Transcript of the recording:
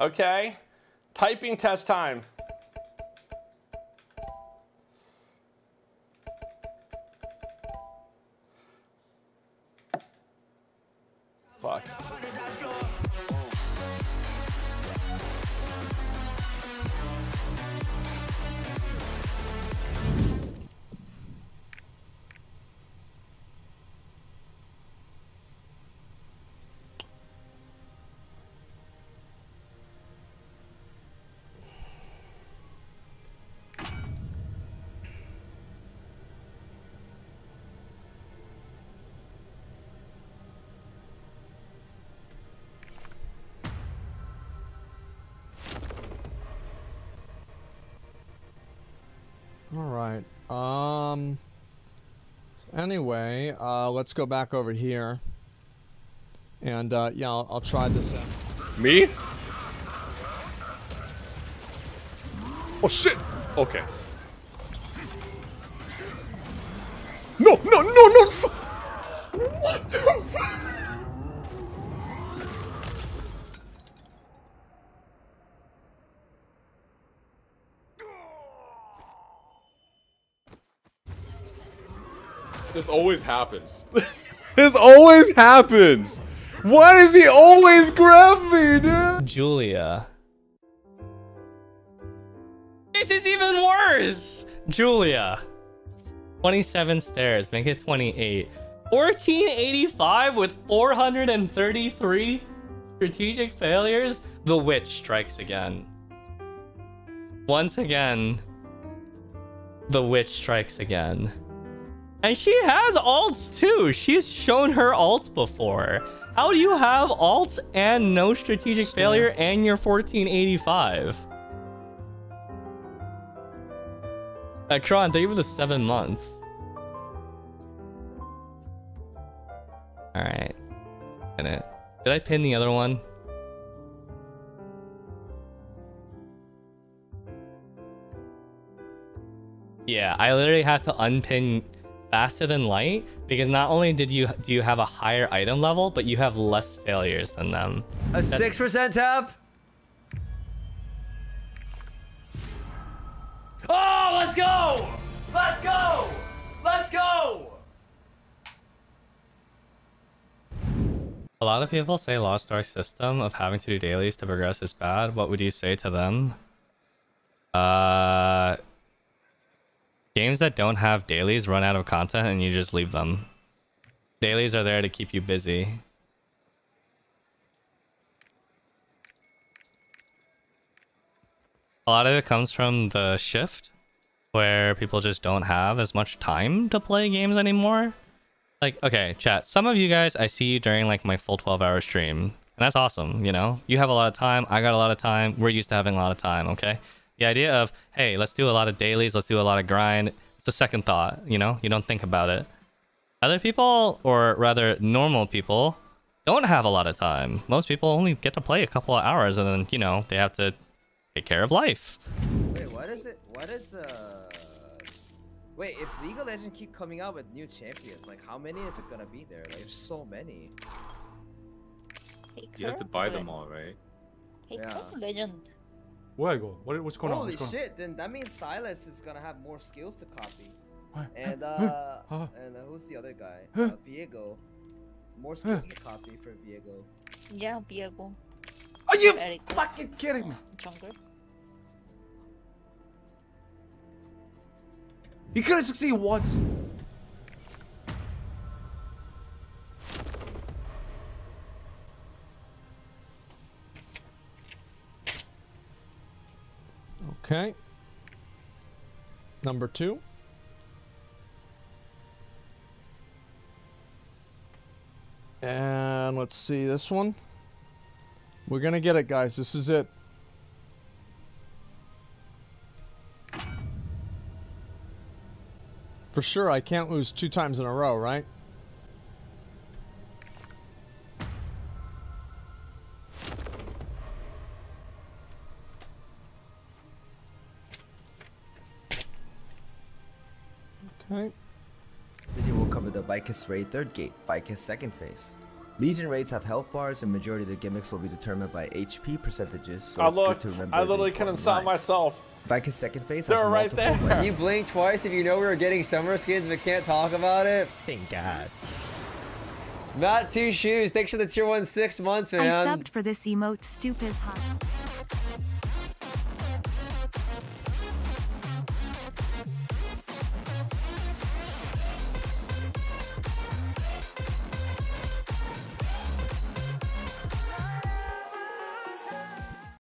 Okay. Typing test time. Fuck. All right. Um. Anyway, uh, let's go back over here. And uh, yeah, I'll, I'll try this out. Me? Oh shit! Okay. No, no, no, no! This always happens. this always happens! Why does he always grab me, dude? Julia. This is even worse! Julia. 27 stairs, make it 28. 1485 with 433 strategic failures? The witch strikes again. Once again, the witch strikes again. And she has alts too. She's shown her alts before. How do you have alts and no strategic failure and you're 1485? Uh, Kron, thank you for the seven months. Alright. Did I pin the other one? Yeah, I literally have to unpin faster than light because not only did you do you have a higher item level, but you have less failures than them. A six percent tap. Oh, let's go! Let's go! Let's go! A lot of people say Lost Ark system of having to do dailies to progress is bad. What would you say to them? Uh, games that don't have dailies run out of content and you just leave them. Dailies are there to keep you busy. A lot of it comes from the shift, where people just don't have as much time to play games anymore. Like, okay, chat, some of you guys, I see you during like my full 12 hour stream. And that's awesome, you know? You have a lot of time, I got a lot of time, we're used to having a lot of time, okay? The idea of, hey, let's do a lot of dailies, let's do a lot of grind, it's a second thought, you know? You don't think about it. Other people, or rather normal people, don't have a lot of time. Most people only get to play a couple of hours and then, you know, they have to take care of life. Wait, what is it? What is uh? Wait, if League of Legends keep coming out with new champions, like how many is it gonna be there? Like there's so many. You have to buy them all, right? Yeah. legend. Where I go? What, what's going on? Holy What's going shit! Then that means Sylas is gonna have more skills to copy. And uh, and uh, who's the other guy? Huh? Uh, Viego. More skills to copy for Viego. Yeah, Viego. Are you Very good. fucking kidding me? Jungle. You couldn't succeed once. Okay. Number two. And let's see this one. We're gonna get it, guys. This is it. For sure, I can't lose two times in a row, right? Okay. This video will cover the Vykas Raid third gate, Vykas second phase. Legion raids have health bars, and majority of the gimmicks will be determined by HP percentages. So I it's looked. good to remember. I literally couldn't stop myself. Viking second phase They has right there. ways- You blink twice if you know we were getting summer skins but can't talk about it. Thank God. Not two shoes. Thanks for the tier one six months, man. I subbed for this emote. stupid is hot.